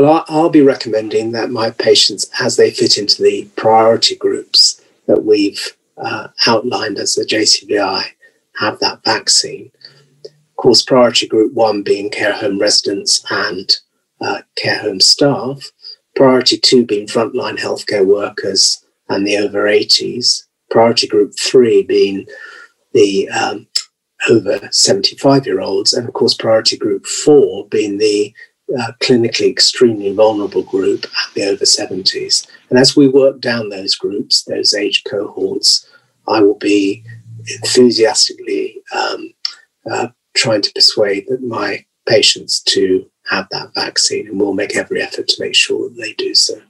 Well, I'll be recommending that my patients, as they fit into the priority groups that we've uh, outlined as the JCVI, have that vaccine. Of course, priority group one being care home residents and uh, care home staff, priority two being frontline healthcare workers and the over 80s, priority group three being the um, over 75 year olds, and of course, priority group four being the clinically extremely vulnerable group at the over 70s. And as we work down those groups, those age cohorts, I will be enthusiastically um, uh, trying to persuade that my patients to have that vaccine, and we'll make every effort to make sure that they do so.